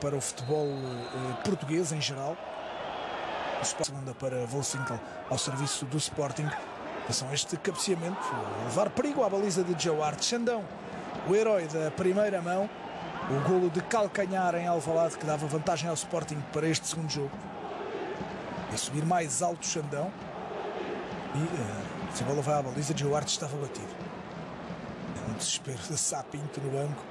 para o futebol uh, português em geral. Segunda para Volsinkel ao serviço do Sporting. Atenção este cabeceamento, levar perigo à baliza de Jaward Xandão, o herói da primeira mão. O golo de calcanhar em Alvalade que dava vantagem ao Sporting para este segundo jogo. A subir mais alto Xandão. E uh, se a bola vai à baliza, Jaward estava batido. Um desespero de Sapinto no banco.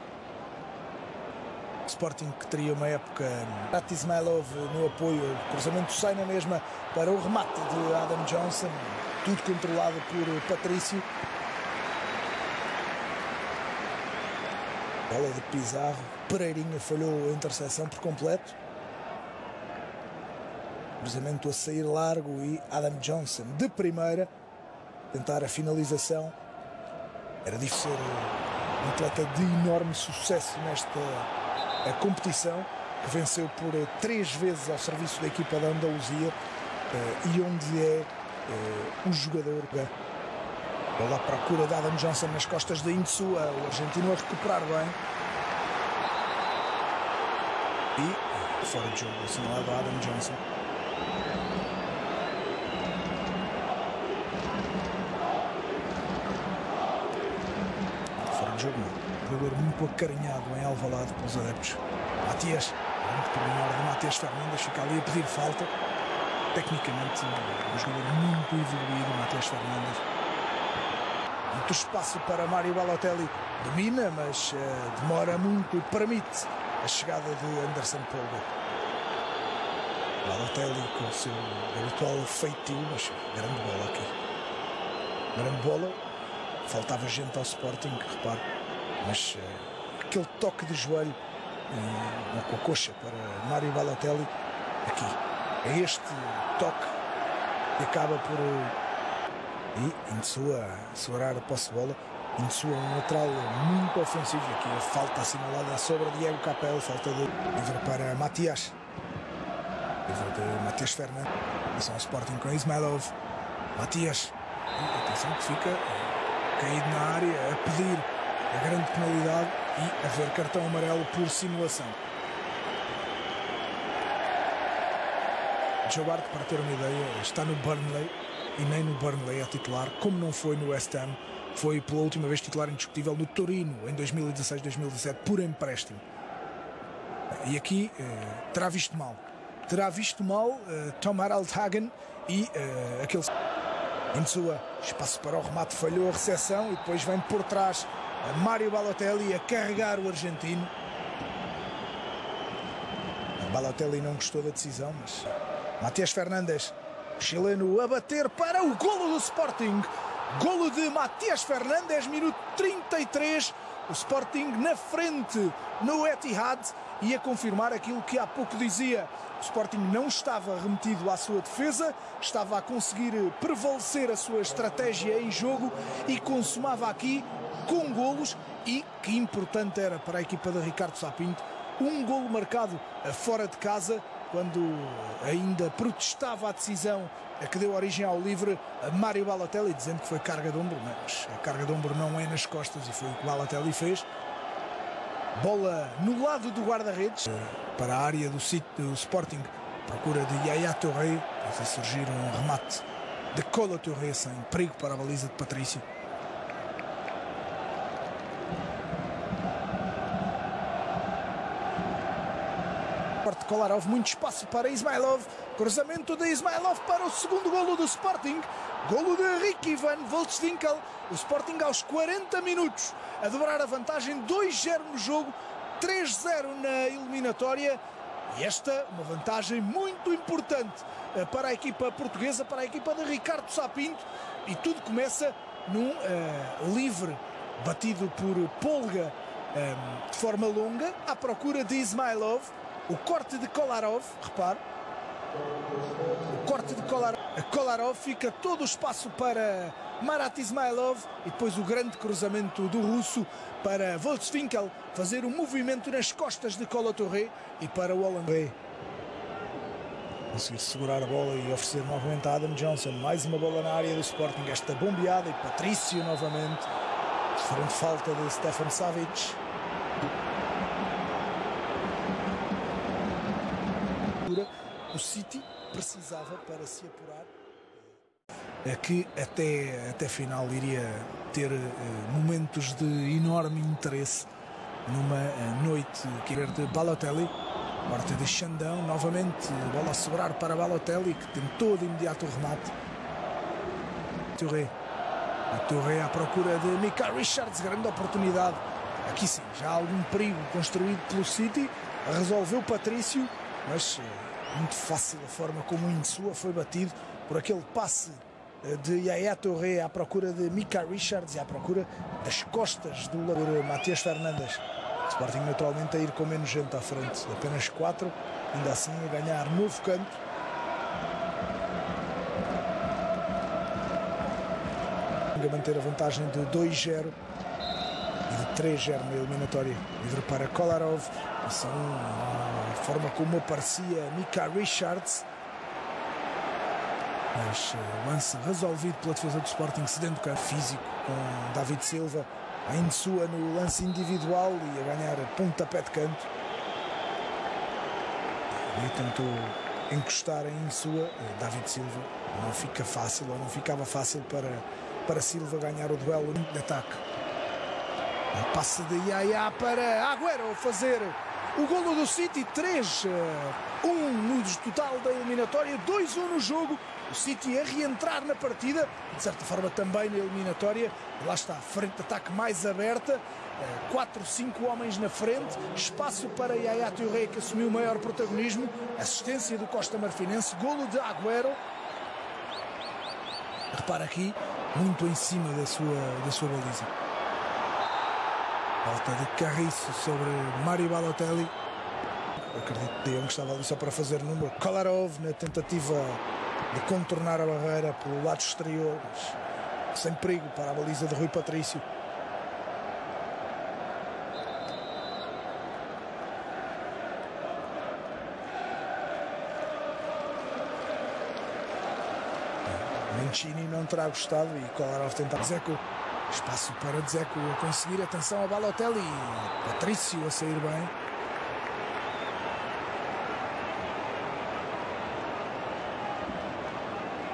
Sporting que teria uma época Rat Ismailov no apoio, cruzamento sai na mesma para o remate de Adam Johnson, tudo controlado por Patrício. Bola de Pizarro, Pereirinha falhou a interseção por completo. Cruzamento a sair largo e Adam Johnson de primeira tentar a finalização. Era difícil ser um atleta de enorme sucesso nesta a competição, que venceu por uh, três vezes ao serviço da equipa da Andaluzia uh, e onde é o jogador Bola à procura de Adam Johnson nas costas de Insua, o argentino a recuperar bem. E fora de jogo, assinalado Adam Johnson. Fora de jogo, não. Jogador muito acarinhado em Alvalade pelos adeptos. Matias, muito pormenor de Matias Fernandes, fica ali a pedir falta. Tecnicamente, um jogador muito evoluído, Matias Fernandes. Muito espaço para Mário Balotelli. Domina, mas uh, demora muito permite a chegada de Anderson Polga. Balotelli com o seu habitual feitio, mas grande bola aqui. Grande bola. Faltava gente ao Sporting, repare. Mas uh, aquele toque de joelho uh, com a coxa para Mário Balotelli. Aqui. É este toque que acaba por. Uh, e Insua segurar a posse de bola. Insua um lateral muito ofensivo. Aqui a falta assinalada sobre Diego Capel. Falta de livre para Matias. Livre de Matias Fernandes. Atenção Sporting com Ismailov. Matias. E atenção que fica caído na área a pedir a grande penalidade e a ver cartão amarelo por simulação. Joe Bart, para ter uma ideia, está no Burnley e nem no Burnley é titular, como não foi no West Ham, foi pela última vez titular indiscutível no Torino em 2016-2017 por empréstimo. E aqui eh, terá visto mal. Terá visto mal eh, Tom Harald Hagen e eh, aquele. Insua, espaço para o remate, falhou a recepção e depois vem por trás Mário Balotelli a carregar o argentino. Balotelli não gostou da decisão, mas Matias Fernandes, chileno, a bater para o golo do Sporting. Golo de Matias Fernandes, minuto 33. O Sporting na frente no Etihad e a confirmar aquilo que há pouco dizia. O Sporting não estava remetido à sua defesa, estava a conseguir prevalecer a sua estratégia em jogo e consumava aqui com golos e que importante era para a equipa de Ricardo Sapinto um golo marcado fora de casa quando ainda protestava a decisão a que deu origem ao livre a Mário Balotelli, dizendo que foi carga de ombro, mas a carga de ombro não é nas costas e foi o que Balotelli fez. Bola no lado do guarda-redes. Para a área do do Sporting, procura de Yaya Touré, faz surgir um remate de Colo Touré sem perigo para a baliza de Patrício. Kolarov, muito espaço para Ismailov, cruzamento de Ismailov para o segundo golo do Sporting, golo de Rick Ivan Voltswinkel, o Sporting aos 40 minutos, a dobrar a vantagem 2-0 no jogo, 3-0 na eliminatória, e esta uma vantagem muito importante para a equipa portuguesa, para a equipa de Ricardo Sapinto, e tudo começa num uh, livre batido por Polga um, de forma longa, à procura de Ismailov, o corte de Kolarov, repare. Corte de Kolarov. Kolarov fica todo o espaço para Marat Ismailov e depois o grande cruzamento do russo para Volkswinkel fazer um movimento nas costas de Colo e para o holandês. Conseguir segurar a bola e oferecer novamente a Adam Johnson. Mais uma bola na área do Sporting. Esta bombeada e Patrício novamente. Diferente falta de Stefan Savic. O City precisava para se apurar. É que até, até final iria ter uh, momentos de enorme interesse numa uh, noite que ver de Balotelli. Porta de Xandão, novamente, bola a sobrar para Balotelli, que tentou de imediato o remate. Touré. A Touré à procura de Mika Richards, grande oportunidade. Aqui sim, já há algum perigo construído pelo City. Resolveu Patrício, mas muito fácil a forma como o Insua foi batido por aquele passe de Yaya Touré à procura de Mika Richards e à procura das costas do por Matias Fernandes. Sporting naturalmente a ir com menos gente à frente, apenas 4, ainda assim a ganhar novo canto. A manter a vantagem de 2-0 e de 3-0 na eliminatória. Livre para Kolarov. São a forma como aparecia Mika Richards. Mas uh, lance resolvido pela defesa do Sporting, cedendo campo físico com David Silva em sua no lance individual e a ganhar pontapé de canto. E tentou encostar em sua David Silva. Não fica fácil, ou não ficava fácil para, para Silva ganhar o duelo de ataque. O passe de Yaya para Agüero fazer o golo do City, 3 1 no total da eliminatória, 2-1 no jogo. O City a reentrar na partida, de certa forma também na eliminatória. Lá está, frente de ataque mais aberta, 4, 5 homens na frente, espaço para Yaya Touré que assumiu o maior protagonismo, assistência do Costa Marfinense, golo de Agüero. Repara aqui, muito em cima da sua, da sua baliza. Falta de Carriço sobre Mário Balotelli. Acredito que estava ali só para fazer número. Kolarov na tentativa de contornar a barreira pelo lado exterior, mas sem perigo para a baliza de Rui Patrício. Mancini não terá gostado e Kolarov tentar Zeco. Espaço para Dzeko a conseguir. Atenção a Balotelli. Patrício a sair bem.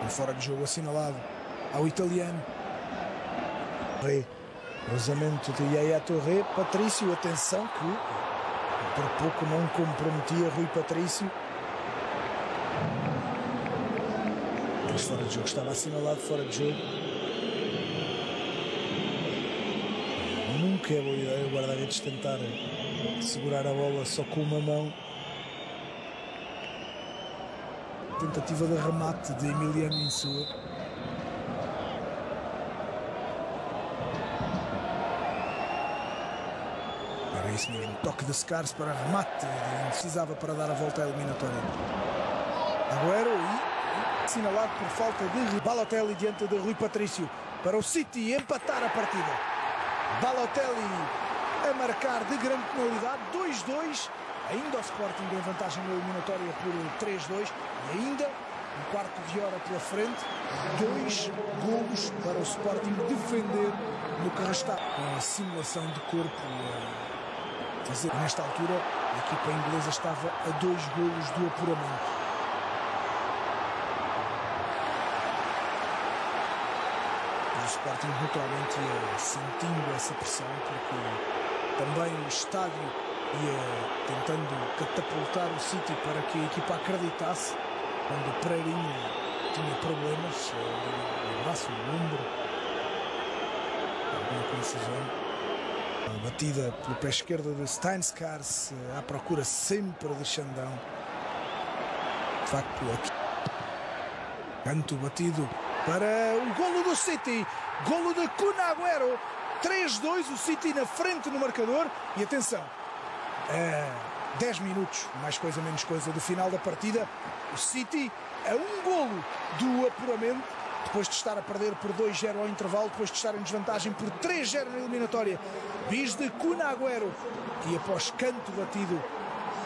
Um fora de jogo assinalado ao italiano. Rei. Cruzamento de Yaya Torre. Patrício, atenção que por pouco não comprometia Rui Patrício. Mas fora de jogo estava assinalado fora de jogo. Nunca é boa ideia o guarda-redes tentar segurar a bola só com uma mão. Tentativa de remate de Emiliano Insua. Era isso mesmo. Toque de Scars para remate. Precisava para dar a volta à eliminatória. Agüero e assinalado por falta de Balotelli diante de Rui Patrício para o City empatar a partida. Balotelli a marcar de grande penalidade, 2-2. Ainda o Sporting em vantagem na eliminatória por 3-2 e ainda um quarto de hora pela frente, dois golos para o Sporting defender no que restava. Com a simulação de corpo, dizer, nesta altura a equipa inglesa estava a dois golos do apuramento. o Sporting naturalmente ia sentindo essa pressão porque também o estádio ia tentando catapultar o City para que a equipa acreditasse quando o Pereirinho tinha problemas no braço, no ombro, alguma confusão. A batida pelo pé esquerdo de Steinskars à procura sempre de Xandão. De facto, aqui. Canto batido para o golo do City. Golo de Cunagüero. 3-2, o City na frente no marcador. E atenção, a 10 minutos, mais coisa menos coisa, do final da partida, o City a um golo do apuramento, depois de estar a perder por 2-0 ao intervalo, depois de estar em desvantagem por 3-0 na eliminatória. Bis de Cunagüero. E após canto batido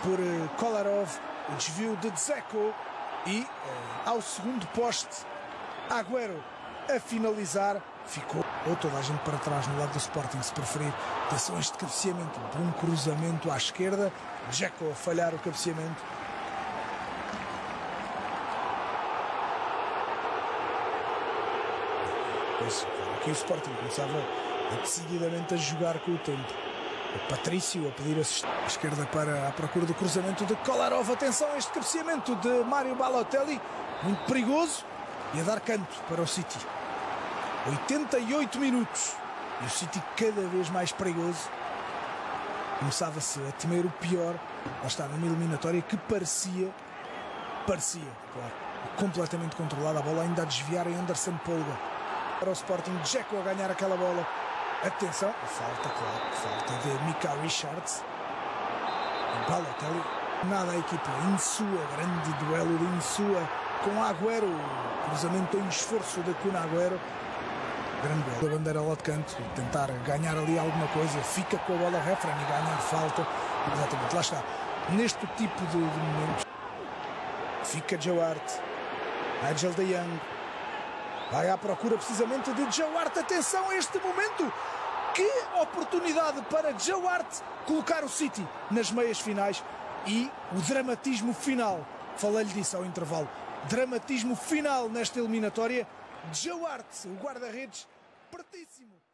por Kolarov, o desvio de Dzeko e ao segundo poste Agüero a finalizar ficou ou toda a gente para trás no lado do Sporting, se preferir. Atenção este cabeceamento, bom cruzamento à esquerda, Jacko a falhar o cabeceamento. Isso, aqui o Sporting começava decididamente a jogar com o tempo. O Patrício a pedir assistência. A esquerda para a procura do cruzamento de Kolarov. Atenção a este cabeceamento de Mário Balotelli. Muito perigoso. E a dar canto para o City. 88 minutos. E o City cada vez mais perigoso. Começava-se a temer o pior. Lá está, numa eliminatória que parecia, parecia, claro, completamente controlada. A bola ainda a desviar em Anderson Polga. Para o Sporting, Dzeko a ganhar aquela bola. Atenção, falta, claro, falta de Mika Richards. Balotelli, nada a equipa. Insua, grande duelo de Insua com Agüero. Cruzamento em esforço de Kun Agüero. Grande bola. A bandeira lá de canto, tentar ganhar ali alguma coisa. Fica com a bola refrão e ganha falta. Exatamente, lá está. Neste tipo de, de momentos, fica Hart. Nigel de Young. Vai à procura precisamente de Hart. Atenção a este momento. Que oportunidade para Hart colocar o City nas meias finais e o dramatismo final. Falei-lhe disso ao intervalo. Dramatismo final nesta eliminatória. Joe Hart, o guarda-redes, pertíssimo.